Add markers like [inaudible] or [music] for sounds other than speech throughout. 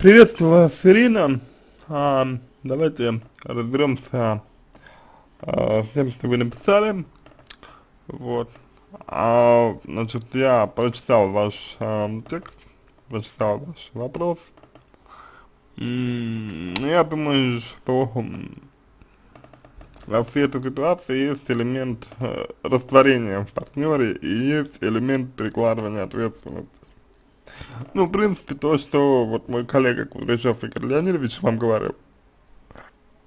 Приветствую вас, Ирина. А, давайте разберемся а, с тем, что вы написали. Вот. А, значит, я прочитал ваш а, текст, прочитал ваш вопрос. М я думаю, что во всей этой ситуации есть элемент э, растворения в партнере и есть элемент перекладывания ответственности. Ну, в принципе, то, что вот мой коллега Кудряшов Игорь Леонидович вам говорил,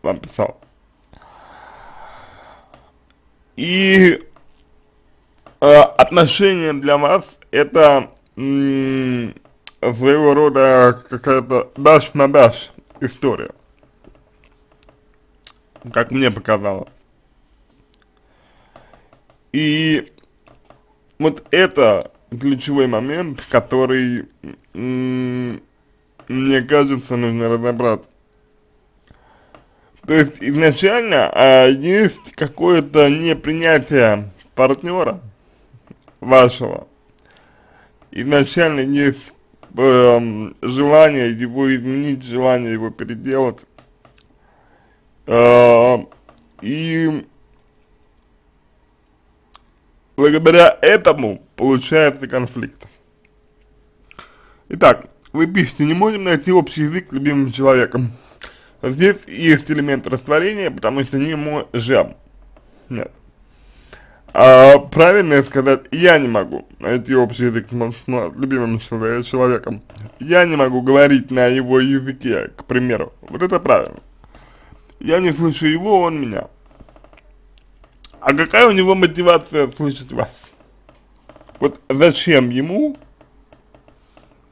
вам писал. И э, отношения для вас это своего рода какая-то дашь на дашь история как мне показалось. И вот это ключевой момент, который, мне кажется, нужно разобрать. То есть изначально а, есть какое-то непринятие партнера вашего. Изначально есть э, желание его изменить, желание его переделать. А, и благодаря этому получается конфликт. Итак, вы пишете, не можем найти общий язык с любимым человеком. Здесь есть элемент растворения, потому что не можем. Нет. А правильно сказать, я не могу найти общий язык с, с любимым человеком. Я не могу говорить на его языке, к примеру. Вот это правильно. Я не слышу его, он меня. А какая у него мотивация слышать вас? Вот зачем ему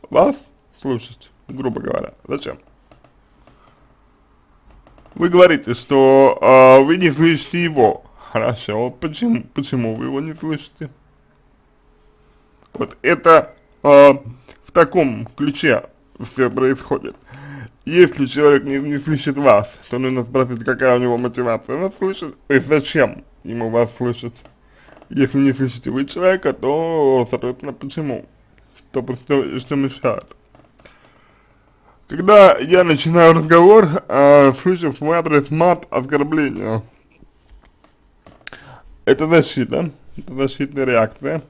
вас слушать, грубо говоря, зачем? Вы говорите, что э, вы не слышите его. Хорошо, почему, почему вы его не слышите? Вот это э, в таком ключе все происходит. Если человек не, не слышит вас, то нужно спросить, какая у него мотивация вас слышит, и зачем ему вас слышать. Если не слышите вы человека, то, соответственно, почему? Что, что, что мешает? Когда я начинаю разговор, э, слышу в свой адрес мат оскорбления, это защита, это защитная реакция.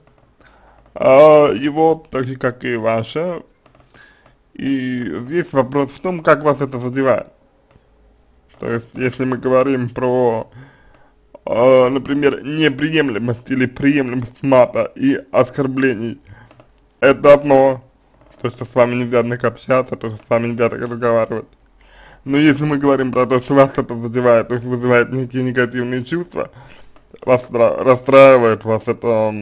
Э, его, так же как и ваша, и здесь вопрос в том, как вас это задевает. То есть, если мы говорим про, э, например, неприемлемость или приемлемость мата и оскорблений, это одно, то, что с вами нельзя так общаться, то, что с вами нельзя так разговаривать. Но если мы говорим про то, что вас это задевает, то есть вызывает некие негативные чувства, вас расстраивает, вас это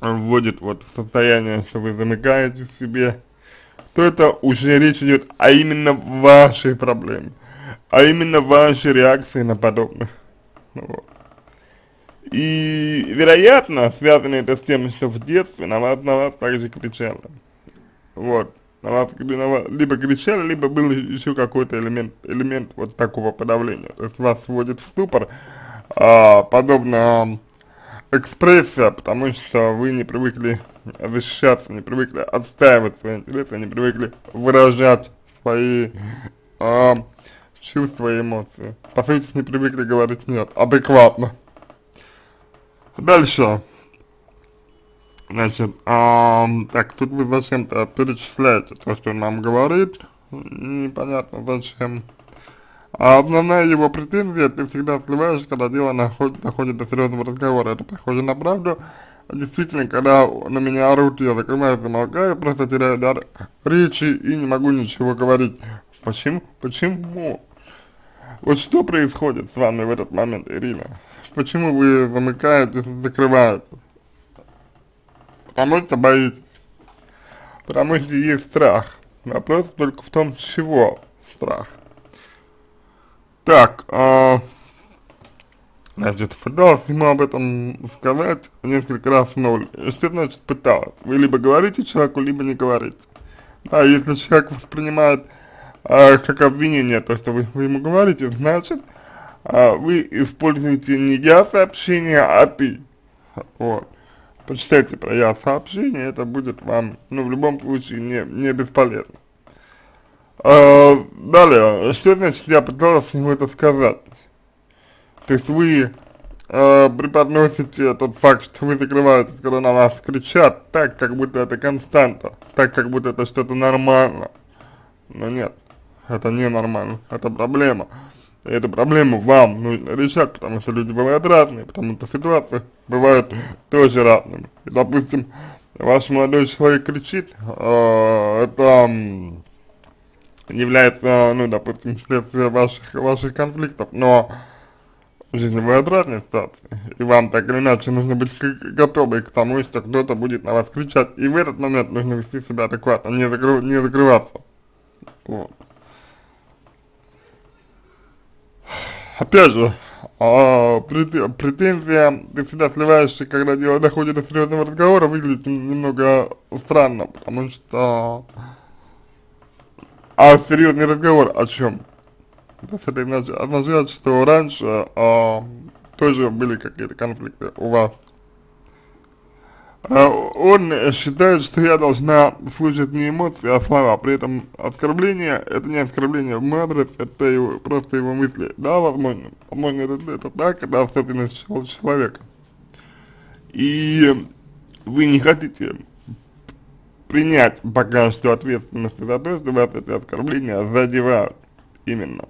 вводит вот в состояние, что вы замыкаете в себе, то это уже речь идет а именно вашей проблеме, а именно вашей реакции на подобное. Вот. И, вероятно, связано это с тем, что в детстве на вас, на вас также кричали. Вот. На вас, на вас либо кричали, либо был еще какой-то элемент, элемент вот такого подавления. То есть вас вводит в ступор, а, подобно экспрессия, потому что вы не привыкли защищаться, не привыкли отстаивать свои интересы, не привыкли выражать свои э, чувства и эмоции. По сути, не привыкли говорить нет, адекватно. Дальше. Значит, э, так, тут вы зачем-то перечисляете то, что он нам говорит, непонятно зачем. А основная его претензия, ты всегда сливаешь, когда дело находит, доходит до серьезного разговора. Это похоже на правду. Действительно, когда на меня орут, я закрываю, замолкаю, просто теряю дар речи и не могу ничего говорить. Почему? Почему? Вот что происходит с вами в этот момент, Ирина? Почему вы замыкаетесь, закрываете? Потому что боитесь. Потому что есть страх. Вопрос только в том, чего страх. Так, а, значит, пытался ему об этом сказать несколько раз ноль. Что значит пыталась? Вы либо говорите человеку, либо не говорите. Да, если человек воспринимает а, как обвинение то, что вы, вы ему говорите, значит, а, вы используете не я сообщение, а ты. Вот. Почитайте про я сообщение, это будет вам, ну, в любом случае, не, не бесполезно. А, далее, что значит я пытался ему это сказать? То есть вы преподносите тот факт, что вы закрываетесь, когда на вас кричат, так, как будто это константа, так, как будто это что-то нормально. Но нет, это не нормально, это проблема. И эту проблему вам нужно решать, потому что люди бывают разные, потому что ситуации бывают тоже разными. И, допустим, ваш молодой человек кричит, э, это является, ну, допустим, следствием ваших, ваших конфликтов, но в жизни бывают разные ситуации, и вам так или иначе нужно быть готовы к тому, что кто-то будет на вас кричать, и в этот момент нужно вести себя адекватно, не, закры, не закрываться. Вот. Опять же, а, претензия, ты всегда сливаешься, когда дело доходит до серьезного разговора, выглядит немного странно, потому что а серьезный разговор о чем? Это означает, что раньше а, тоже были какие-то конфликты у вас. А, он считает, что я должна слушать не эмоции, а слова. При этом оскорбление, это не оскорбление в мой адрес, это его, просто его мысли. Да, возможно, возможно это, это так, это особенность человека. И вы не хотите принять пока что ответственность за то, что вас эти оскорбления задевают именно.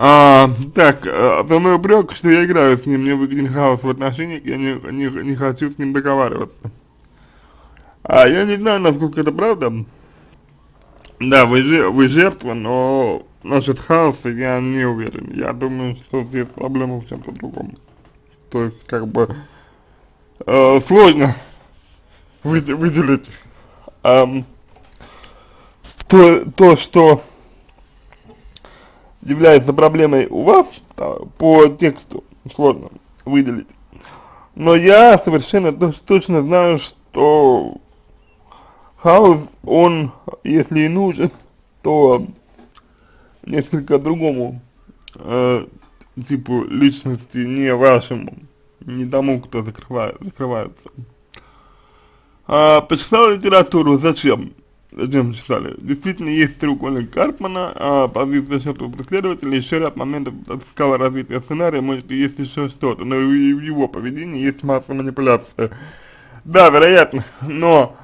А, так, основной упрек, что я играю с ним, мне выгоден хаос в отношениях, я не, не, не хочу с ним договариваться. А я не знаю, насколько это правда. Да, вы, вы жертва, но насчет хаоса я не уверен. Я думаю, что здесь проблема в чем-то другом. То есть, как бы, э, сложно выделить эм, то, то, что является проблемой у вас, по тексту сложно выделить. Но я совершенно точно знаю, что хаос, он, если и нужен, то несколько другому э, типу личности, не вашему, не тому, кто закрывает, закрывается. А, почитал литературу, зачем? Зачем читали? Действительно, есть треугольник Карпмана, а, позиция шефа преследователя, еще ряд моментов скала развития сценария, может, есть еще что-то, но и в его поведении есть масса манипуляции. Да, вероятно, но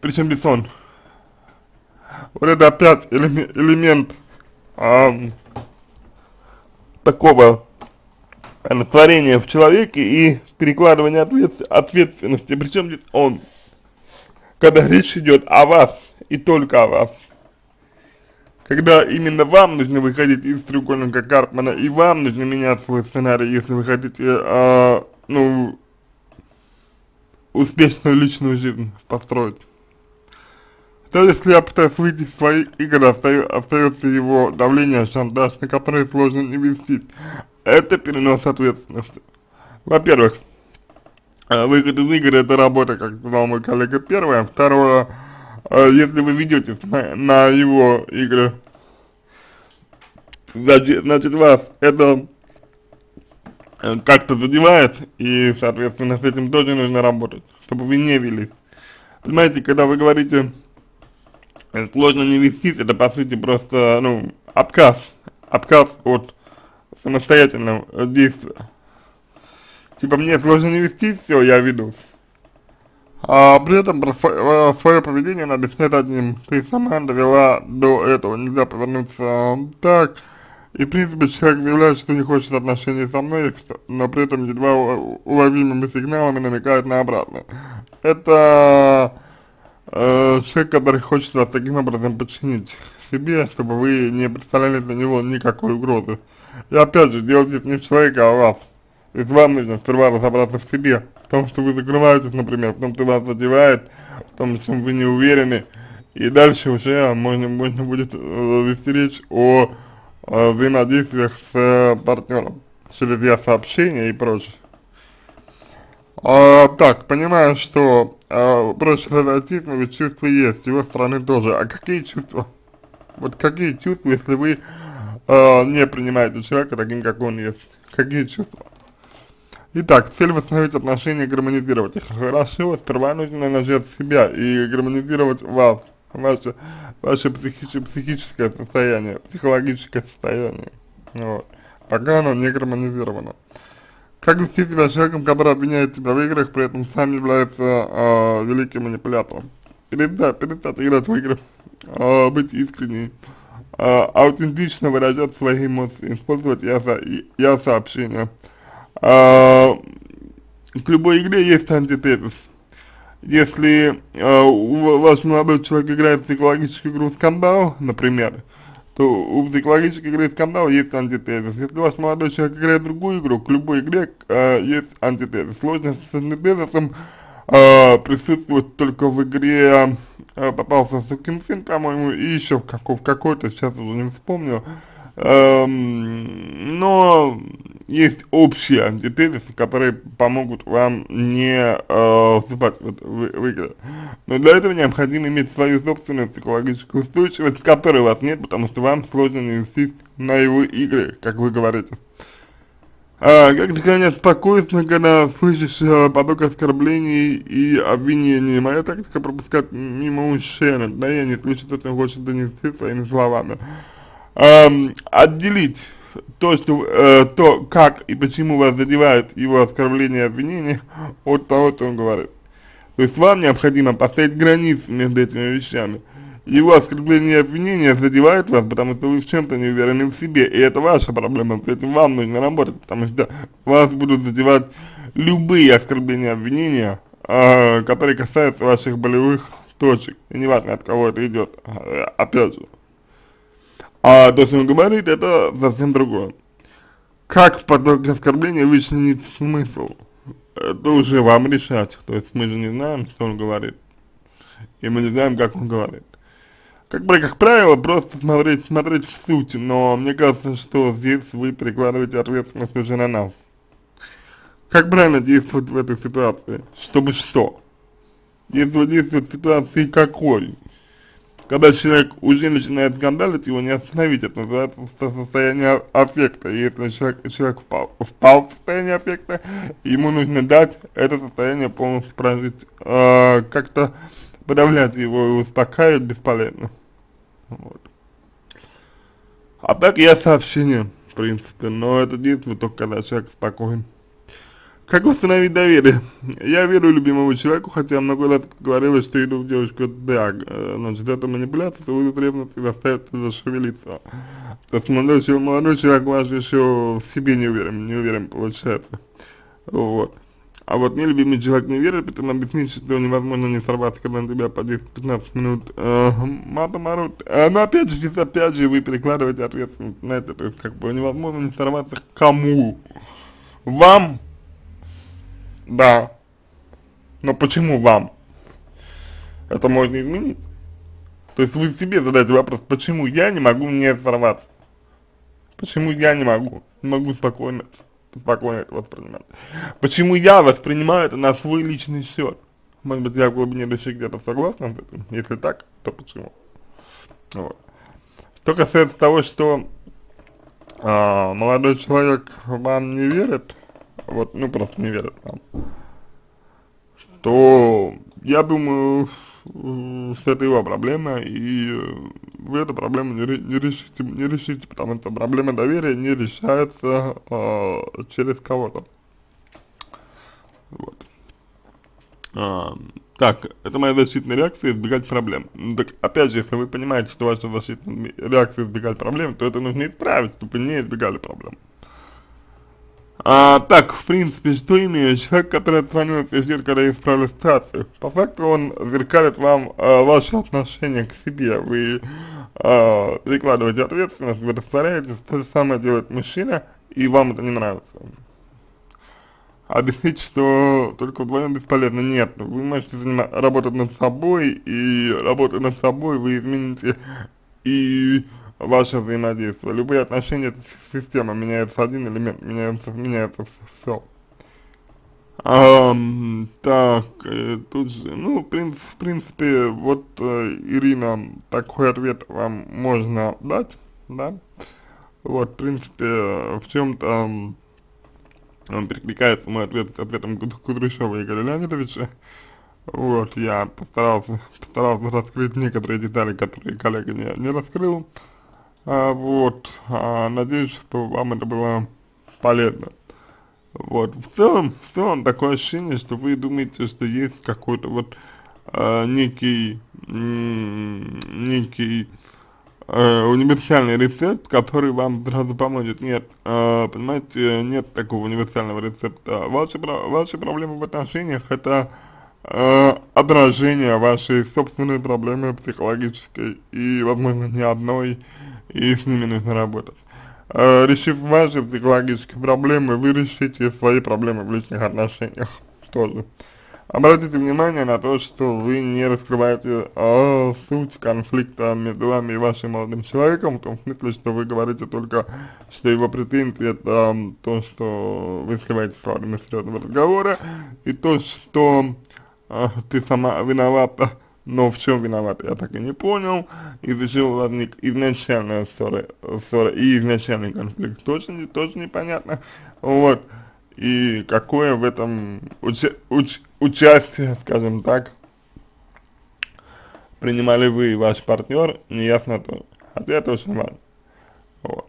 причем здесь он? Вот это опять элемент а, такого творения в человеке и перекладывания ответ, ответственности, причем здесь он когда речь идет о вас и только о вас. Когда именно вам нужно выходить из треугольника Карпмана, и вам нужно менять свой сценарий, если вы хотите, э, ну, успешную личную жизнь построить. То если я пытаюсь выйти из своей игры, остается его давление, шантаж, на который сложно не вести. Это перенос ответственности. Во-первых, выход из игры это работа, как сказал мой коллега первое. Второе, э, если вы ведетесь на, на его игры, значит, значит вас это э, как-то задевает, и, соответственно, с этим тоже нужно работать, чтобы вы не велись. Понимаете, когда вы говорите, сложно не вестись, это, по сути, просто, ну, отказ, отказ от самостоятельного действия типа мне сложно не вести, все, я веду. А при этом про свое, свое поведение надо снять одним. Ты сама довела до этого, нельзя повернуться так. И в принципе человек заявляет, что не хочет отношений со мной, но при этом едва уловимыми сигналами намекает на обратное. Это э, человек, который хочет вас таким образом подчинить себе, чтобы вы не представляли для него никакой угрозы. И опять же, дело здесь не человека, а вас. Есть вам нужно сперва разобраться в себе, в том, что вы закрываетесь, например, в том, что вас задевает, в том, в чем вы не уверены, и дальше уже можно, можно будет э, вести речь о, о взаимодействиях с э, партнером, через я сообщения и прочее. А, так, понимаю, что а, проще разойтись, но ведь чувства есть, с его стороны тоже. А какие чувства? Вот какие чувства, если вы а, не принимаете человека таким, как он есть? Какие чувства? Итак, цель восстановить отношения, гармонизировать их. Хорошо, сперва нужно начать себя и гармонизировать вас. ваше, ваше психи психическое состояние, психологическое состояние, вот, пока оно не гармонизировано. Как вести себя человеком, который обвиняет тебя в играх, при этом сам является э, великим манипулятором? Перестать, перестать играть в игры, э, быть искренней, э, аутентично выражать свои эмоции, использовать я-сообщения. Э, к любой игре есть антитезис. Если э, у ваш молодой человек играет в психологическую игру скандал, например, то у психологической игры скандал есть антитезис. Если ваш молодой человек играет в другую игру, к любой игре э, есть антитезис. Сложность с антитезисом э, присутствует только в игре э, попался сукин сын, по-моему, и еще в, какой- в какой-то, сейчас уже не вспомню. Эм, но есть общие антитезисы, которые помогут вам не э, вступать в, игры. Но для этого необходимо иметь свою собственную психологическую устойчивость, которой у вас нет, потому что вам сложно не вестись на его игры, как вы говорите. А, как сохранять спокойствие, когда слышишь э, поток оскорблений и обвинений? Моя тактика пропускать мимо ушей, да, я не слышу то, что хочет донести своими словами. Эм, отделить то, что, э, то, как и почему вас задевают его оскорбления и обвинения [laughs] от того, что он говорит. То есть вам необходимо поставить границы между этими вещами. Его оскорбления и обвинения задевают вас, потому что вы в чем-то не уверены в себе, и это ваша проблема, с этим вам нужно работать, потому что вас будут задевать любые оскорбления и обвинения, э, которые касаются ваших болевых точек, и неважно от кого это идет, э, опять же. А то, что он говорит, это совсем другое. Как в потоке оскорбления вычленить смысл? Это уже вам решать, то есть мы же не знаем, что он говорит, и мы не знаем, как он говорит. Как, бы, как правило, просто смотреть, смотреть в суть, но мне кажется, что здесь вы перекладываете ответственность уже на нас. Как правильно действовать в этой ситуации? Чтобы что? Если вы действуете в ситуации какой? Когда человек уже начинает скандалить, его не остановить, это называется состояние аффекта. И если человек, человек впал, впал в состояние аффекта, ему нужно дать это состояние полностью прожить. Э, Как-то подавлять его и успокаивать бесполезно. Вот. А так я сообщение, в принципе, но это действует только когда человек спокоен. Как восстановить доверие? Я верю любимому человеку, хотя много раз говорилось, что иду в девушку так. Э, значит, это манипуляция, что вы ревности заставит зашевелиться. То есть молодой человек, молодой человек ваш еще в себе не уверен, не уверен получается. Вот. А вот мне любимый человек не верит, поэтому объяснить, что невозможно не сорваться, когда на тебя по 10-15 минут э, матом орут. Э, но опять же, здесь опять же вы перекладываете ответственность на это, то есть как бы невозможно не сорваться кому? Вам? Да. Но почему вам? Это можно изменить. То есть вы себе задаете вопрос, почему я не могу не сорваться? Почему я не могу? Не могу спокойно, спокойно это воспринимать. Почему я воспринимаю это на свой личный счет? Может быть, я в глубине души где-то согласна с этим? Если так, то почему? Вот. Что касается того, что а, молодой человек вам не верит, вот, ну просто не верит вам, то я думаю, что это его проблема, и вы эту проблему не, не решите, не решите, потому что проблема доверия не решается э, через кого-то. Вот. А, так, это моя защитная реакция избегать проблем. Ну, так, опять же, если вы понимаете, что ваша защитная реакция избегать проблем, то это нужно исправить, чтобы не избегали проблем. А, так, в принципе, что имею? Человек, который отстранился в эфир, когда исправил ситуацию. По факту он зеркалит вам а, ваше отношение к себе. Вы а, перекладываете ответственность, вы растворяетесь, то же самое делает мужчина, и вам это не нравится. Объяснить, что только вдвоем бесполезно, нет. Вы можете занимать, работать над собой, и работая над собой, вы измените и ваше взаимодействие. Любые отношения это система, меняется один элемент, меняется, меняется все. А, так, э, тут же, ну, в принципе, в принципе вот, э, Ирина, такой ответ вам можно дать, да? Вот, в принципе, в чем-то он перекликается мой ответ с ответом Кудряшова Игоря Леонидовича. Вот, я постарался, постарался раскрыть некоторые детали, которые коллега не, не раскрыл. А, вот, а, надеюсь, что вам это было полезно. Вот, в целом, в целом такое ощущение, что вы думаете, что есть какой-то вот э, некий, некий э, универсальный рецепт, который вам сразу поможет. Нет, э, понимаете, нет такого универсального рецепта. Ваши, ваши проблемы в отношениях это э, отражение вашей собственной проблемы психологической и, возможно, не одной, и с ними нужно работать. Э, решив ваши психологические проблемы, вы решите свои проблемы в личных отношениях тоже. Обратите внимание на то, что вы не раскрываете э, суть конфликта между вами и вашим молодым человеком, в том смысле, что вы говорите только, что его претензии это то, что вы сливаетесь во время серьезного разговора, и то, что э, ты сама виновата, но в чем виноват, я так и не понял, из-за чего возник изначальная ссора, ссора и изначальный конфликт, тоже, тоже непонятно, вот, и какое в этом уча уч участие, скажем так, принимали вы и ваш партнер, неясно то, хотя это очень важно, вот.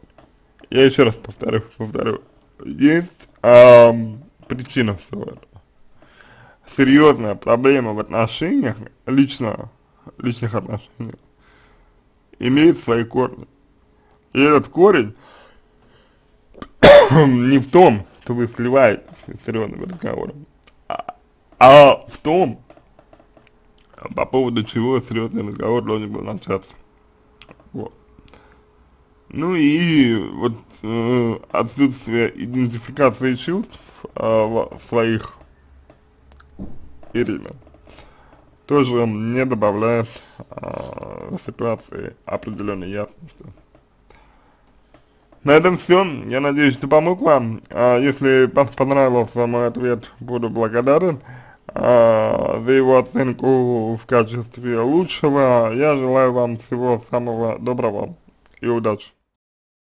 Я еще раз повторю, повторю, есть эм, причина всего этого серьезная проблема в отношениях, лично, личных отношениях, имеет свои корни. И этот корень [coughs] не в том, что вы сливаетесь с серьезным разговором, а, а в том, по поводу чего серьезный разговор должен был начаться. Вот. Ну и вот э, отсутствие идентификации чувств э, своих Ирина тоже не добавляет э, ситуации определенной ясности. На этом все. Я надеюсь, что помог вам. А если понравился мой ответ, буду благодарен а, за его оценку в качестве лучшего. Я желаю вам всего самого доброго и удачи.